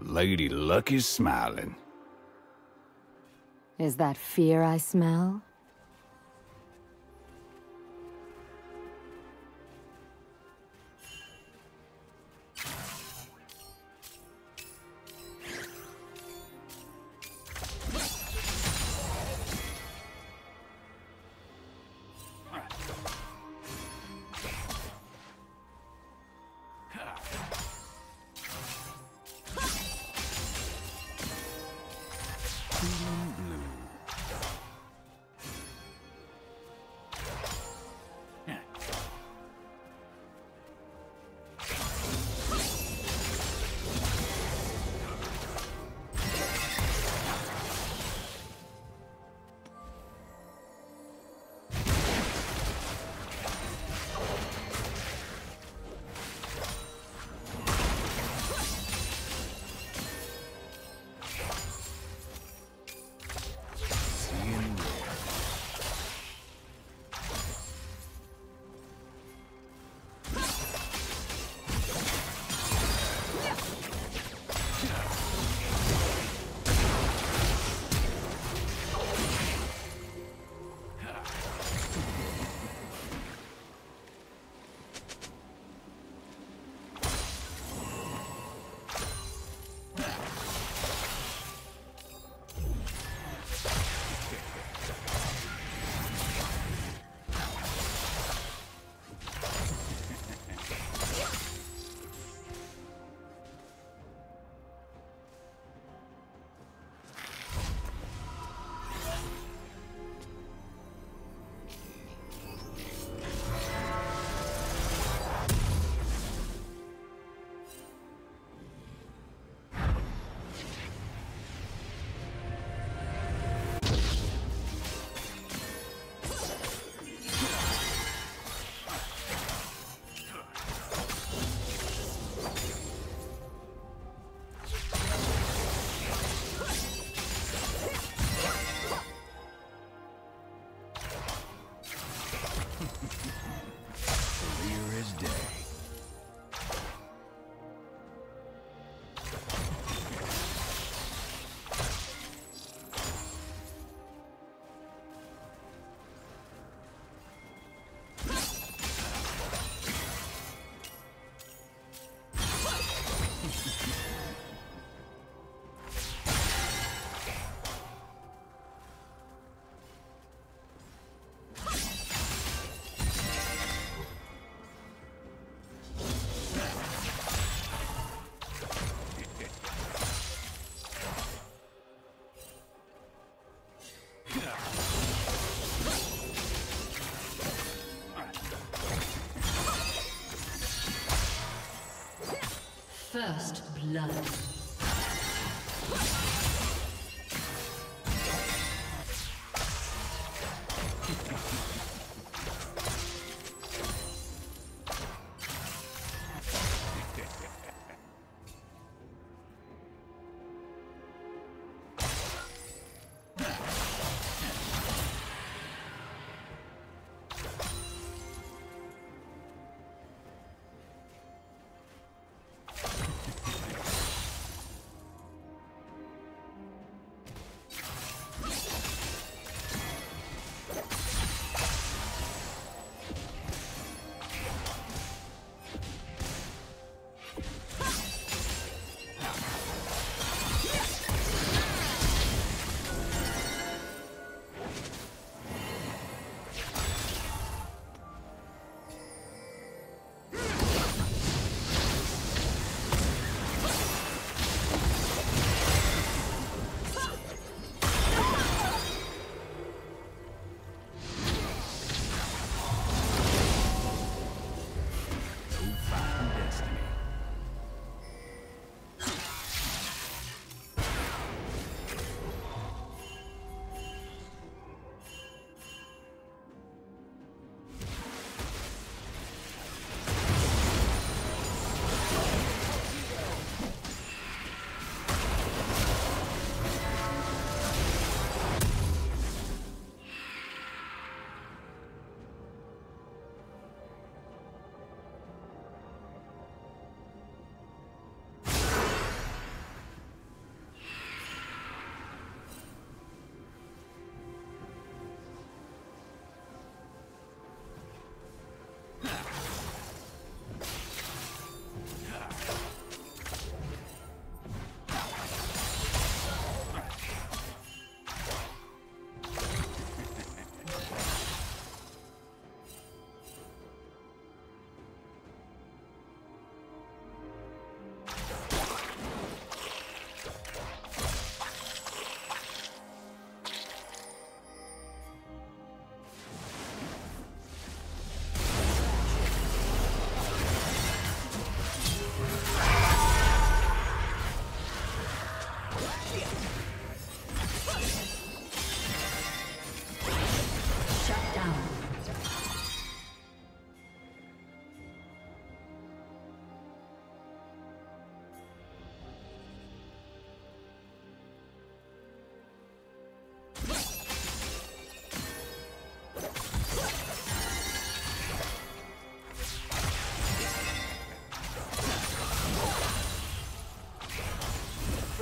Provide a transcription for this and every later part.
Lady Luck is smiling. Is that fear I smell? First blood.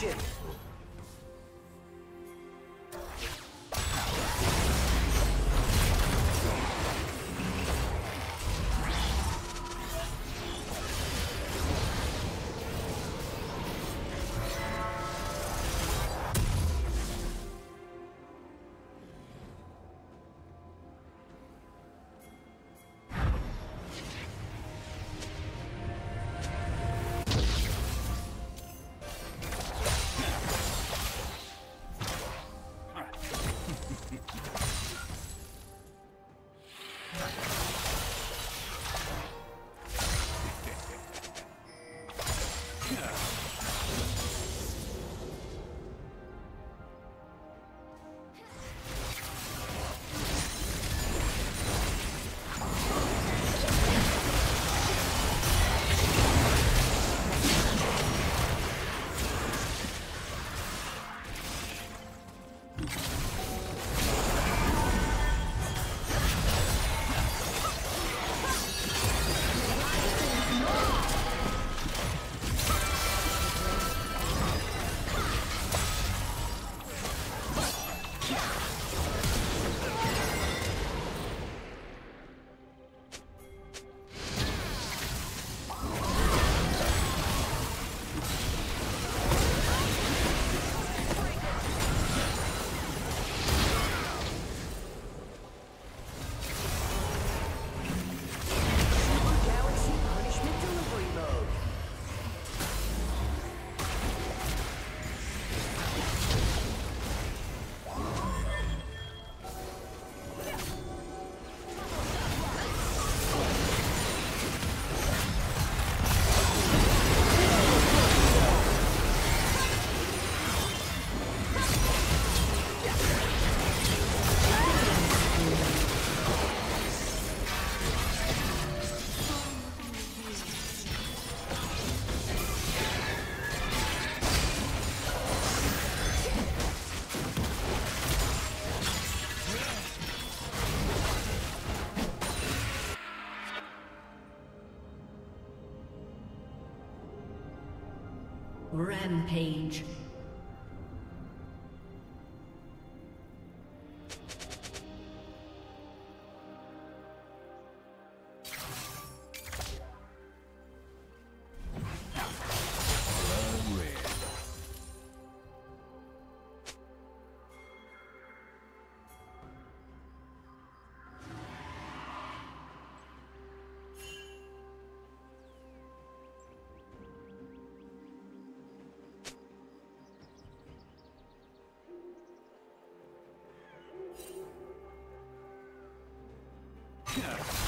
Action! Rampage. Red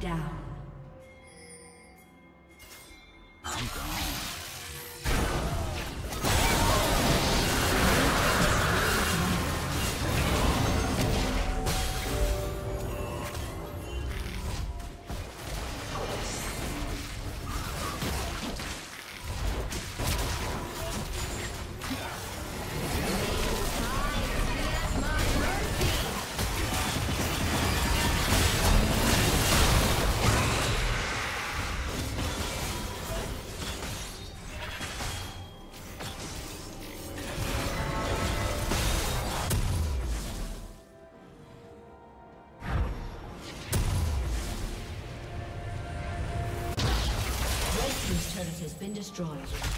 Down. Destroyed.